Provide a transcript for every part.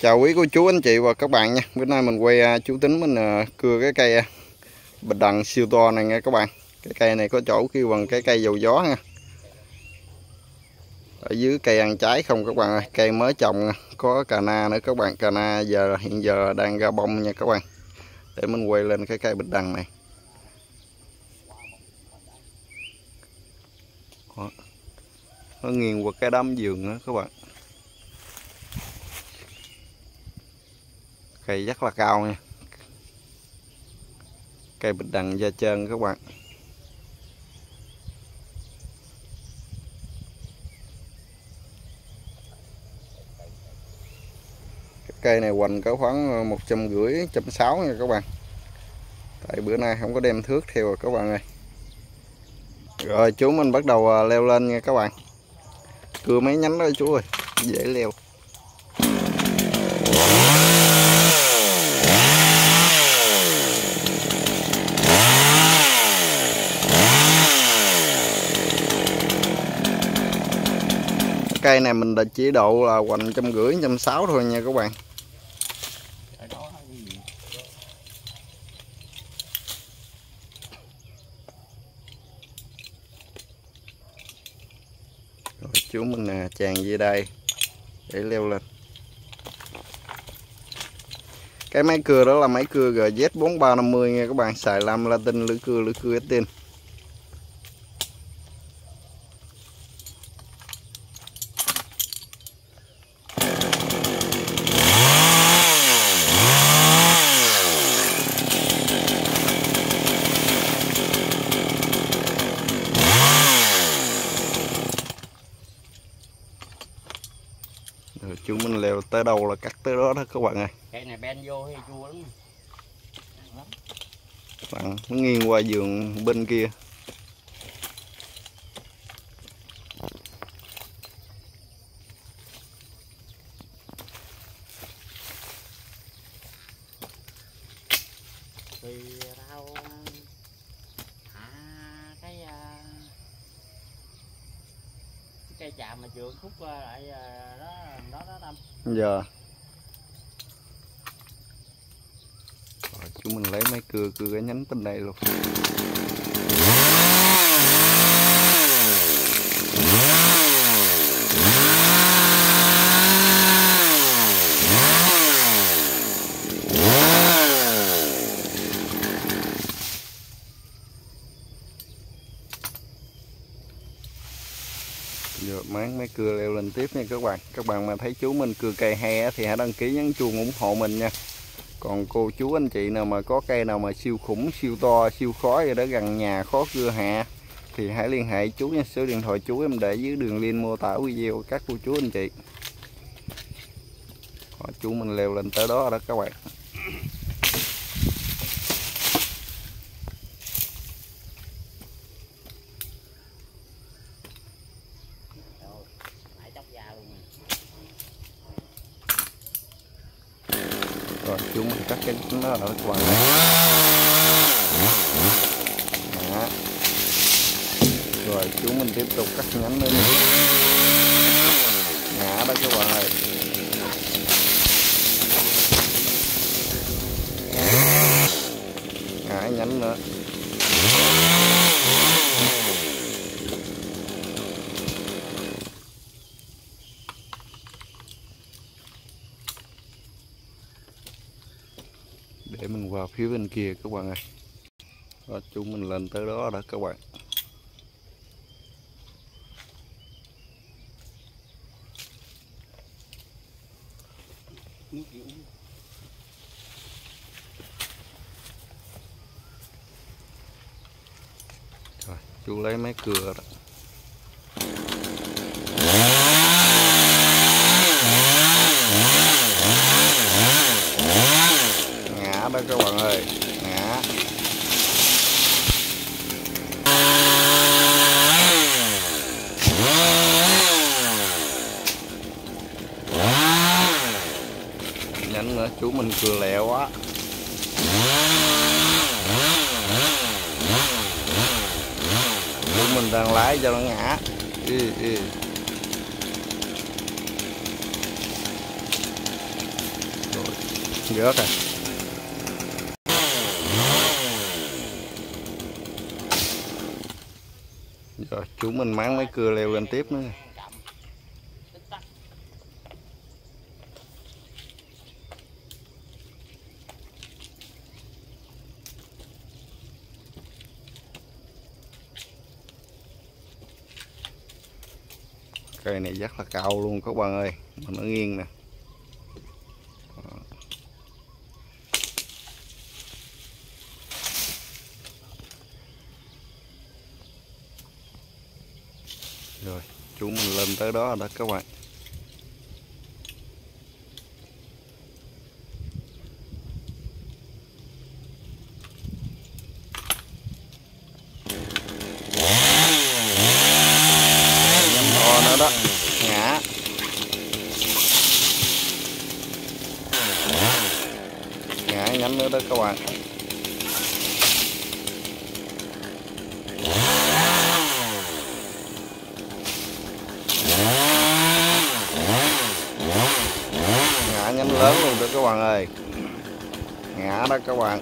Chào quý cô chú, anh chị và các bạn nha. Bữa nay mình quay à, chú tính mình à, cưa cái cây à, bình đằng siêu to này nha các bạn. Cái cây này có chỗ kêu bằng cái cây dầu gió nha. Ở dưới cây ăn trái không các bạn ơi? Cây mới trồng có cà na nữa các bạn. Cà na giờ, hiện giờ đang ra bông nha các bạn. Để mình quay lên cái cây bình đằng này. Nó nghiêng qua cái đám giường đó các bạn. Cây rất là cao nha. Cây bịch đằng da trơn các bạn. Cây này hoành có khoảng một trăm rưỡi trăm sáu nha các bạn. Tại bữa nay không có đem thước theo rồi các bạn ơi. Rồi, chú mình bắt đầu à, leo lên nha các bạn. Cưa mấy nhánh đó chú ơi, dễ leo. Cây này mình đã chỉ độ là hoành trăm rưỡi, trăm sáu thôi nha các bạn. Rồi, chú mình à, nè tràn về đây để leo lên. Cái máy cưa đó là máy cưa GZ4350 nha các bạn, xài làm latin, lưỡi cưa lưỡi cưa tin Rồi chú mình leo tới đâu là cắt tới đó đó các bạn ơi. Cây này ben vô hay chua lắm. Bạn nó nghiêng qua giường bên kia thì tao hạ cái à, cái cây chàm mà trường khúc à, lại à, đó đó dạ. Giờ rồi chúng mình lấy máy cưa cưa cái nhánh bên đây luôn giờ máng máy cưa leo lên tiếp nha các bạn. Các bạn mà thấy chú mình cưa cây hay thì hãy đăng ký nhấn chuông ủng hộ mình nha. Còn cô chú anh chị nào mà có cây nào mà siêu khủng, siêu to, siêu khó gì đó, gần nhà khó cưa hạ thì hãy liên hệ chú nha. Số điện thoại chú em để dưới đường link mô tả video các cô chú anh chị. Chú mình leo lên tới đó đó các bạn rồi lại chóc da luôn rồi chú mình cắt cái nó ở các này dạ. rồi, chú mình tiếp tục cắt nhánh lên ngã đó các bạn ơi. Dạ, ngã nhánh nữa để mình qua phía bên kia các bạn ơi. Đó, chúng mình lên tới đó đó các bạn. Rồi chú lấy máy cưa đó ngã đó các bạn ơi. Ngã. Nhanh nữa chú mình cười lẹ quá. Chú mình đang lái cho nó ngã. Y, Rồi, rớt rồi. Rồi chú mình mang mấy cưa leo lên tiếp nữa. Cây này rất là cao luôn các bạn ơi, mà nó nghiêng nè. Rồi chú mình lên tới đó rồi đó các bạn nhắm to nữa đó ngã ngã nhắm nữa đó các bạn ngã nhánh lớn luôn đó các bạn ơi. Ngã đó các bạn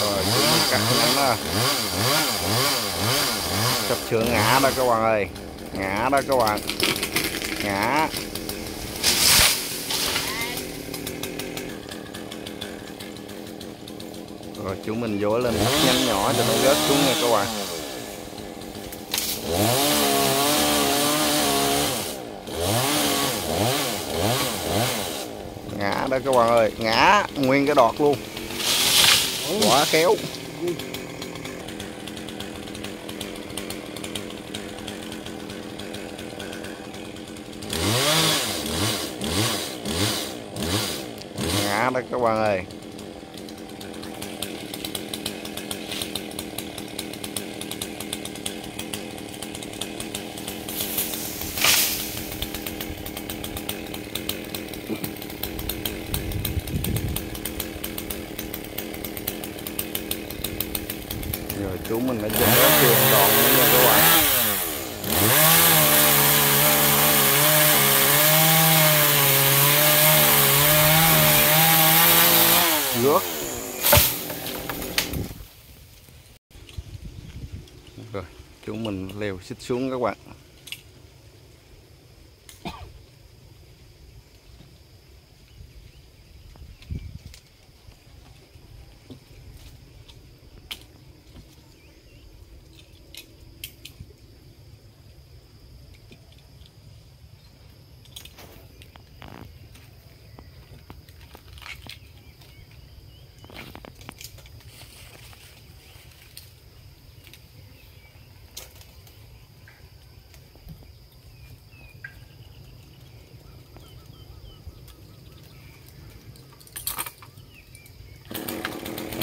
rồi chúng mình cắt nhánh đó sắp ngã đó các bạn ơi. Ngã đó các bạn. Ngã. Rồi chúng mình vỗ lên cắt nhanh nhỏ cho nó rớt xuống nha các bạn. Ngã đó các bạn ơi. Ngã nguyên cái đọt luôn. Quá khéo ngã đó các bạn ơi. Rồi chú mình đã trên đó trường đòn nữa nha các bạn rớt rồi chú mình leo xích xuống các bạn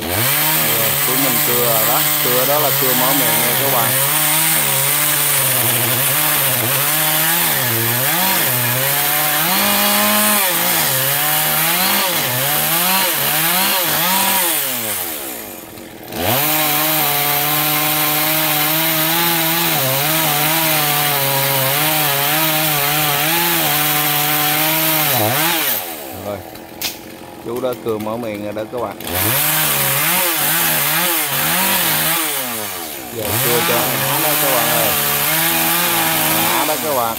Rồi, chú mình cưa rồi đó cưa đó là cưa mở miệng nha các bạn. Rồi. Chú đã cưa mở miệng rồi đó, các bạn. Giờ chưa cho. Ngã đó các bạn ơi. Ngã đó các bạn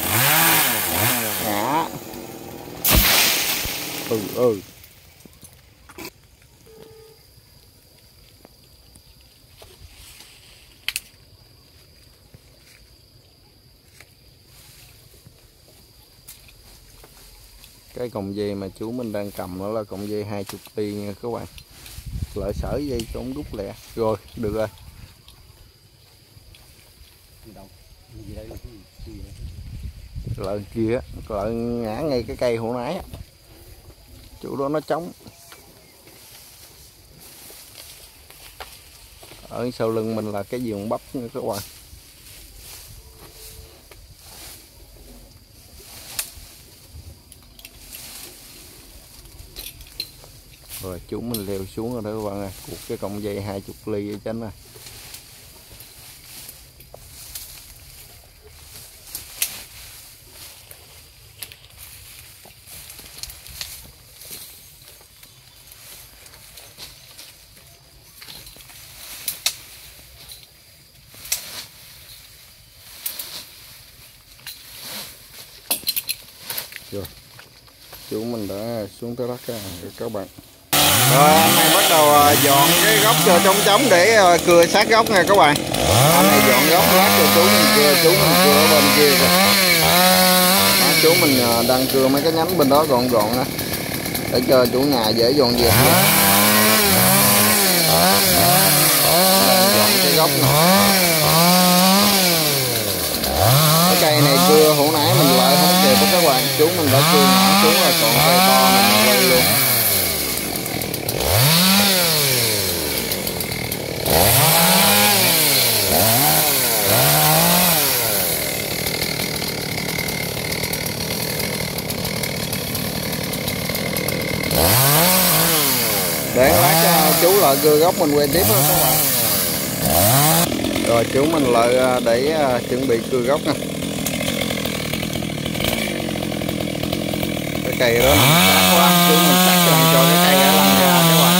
ngã ừ ừ. Cái cọng dây mà chú mình đang cầm đó là cọng dây 20 ti nha các bạn. Lỡ sở dây cho ống đúc lẹ. Rồi, được rồi Gì đâu? Gì đây là cái gì? Gì đây? Lợn kia lợn ngã ngay cái cây hổ nái chỗ đó nó trống. Ở sau lưng mình là cái giường bắp nha các bạn rồi chúng mình leo xuống rồi đó các bạn ơi. Cuộc cái cọng dây hai chục ly ở trên này chú mình đã xuống tới đất rồi các bạn. Rồi anh này bắt đầu à, dọn cái gốc cho trống trống để à, cưa sát gốc nè các bạn. Anh này dọn gốc lát cho chú mình cưa chú mình cưa ở bên kia kìa. Đó, chú mình à, đang cưa mấy cái nhánh bên đó gọn gọn á để cho chủ nhà dễ dọn dẹp dọn cái gốc này cái cây này cưa hồi nãy mình lại không của các bạn chú mình đã cưa nhỏ xuống rồi, còn cây to này mình quay luôn. Để lát cho chú lại cưa gốc mình quay tiếp thôi các bạn. Rồi, chú mình lại à, để à, chuẩn bị cưa gốc nè. Cái cây đó nằm sát quá chú mình sát lại cho cái cây nó lăn ra các bạn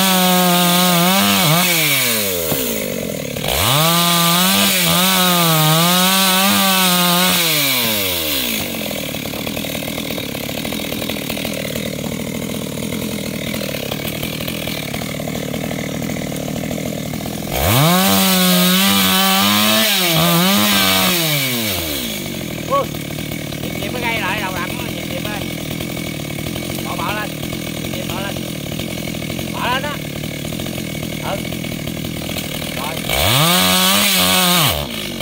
Ui, nhịp nhịp mới gây lại đầu đậm á, nhịp nhịp ơi bỏ bỏ lên nhịp nhịp bỏ lên bỏ lên đó ừ rồi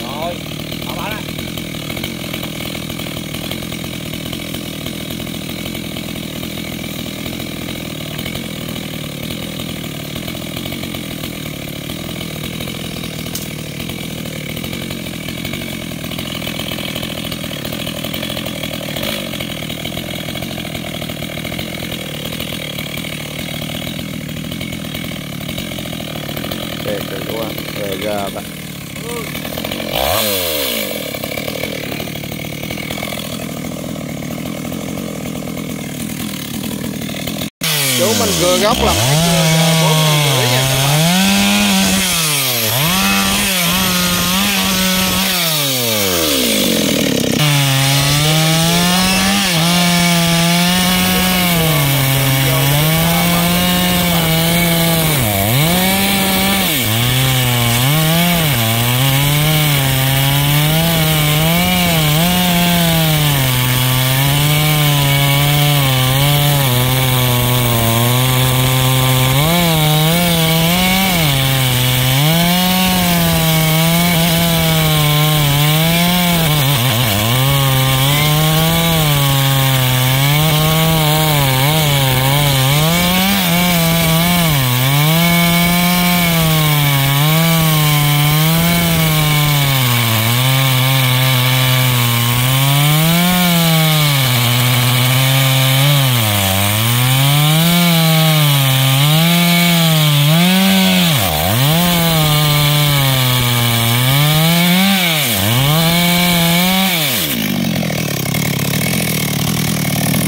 rồi bỏ bỏ lên kẹt rồi về bạn. Chú mình vừa gốc là phải cưa bốn ngàn rưỡi nha các bạn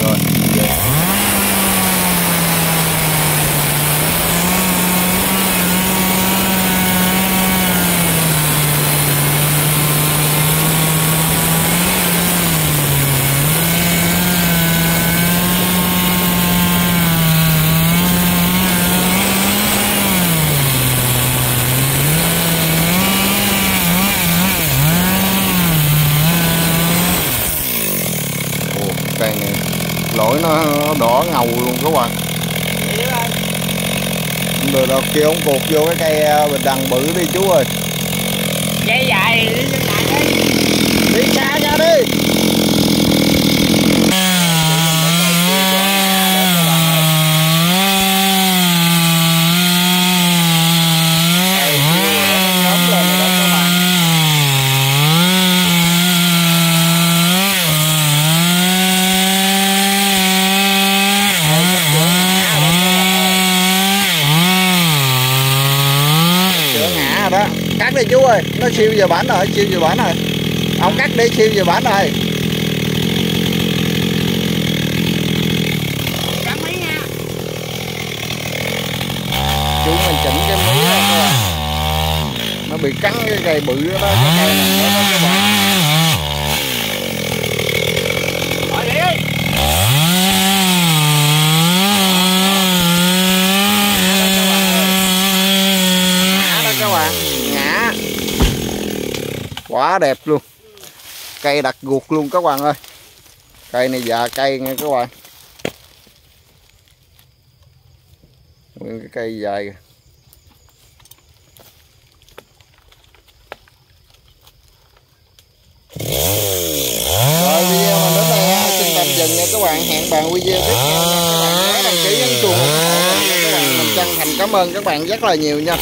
rồi về. Ồ, cây này lỗi nó nó đỏ ngầu luôn các bạn rồi đâu kia ông cột vô cái cây à, bình đằng bự đi chú ơi. Dây dài đi xa ra đi ơi nó siêu về bánh rồi siêu về bánh rồi. Ông cắt đi siêu về bánh rồi. Chú mình chỉnh cái mí ra các bạn nó bị cắn cái cây bự đó, đó cái cây này nữa đó các bạn rồi đi ơi ngã đó các bạn ngã quá đẹp luôn. Cây đặt ruột luôn các bạn ơi. Cây này già cây nha các bạn. Nguyên cái cây dài kìa. rồi, video mình đến đây xin tạm dừng nha các bạn. Hẹn bạn video tiếp theo các bạn. Nhớ đăng ký nhấn chuông các bạn. Mình chân thành cảm ơn các bạn rất là nhiều nha.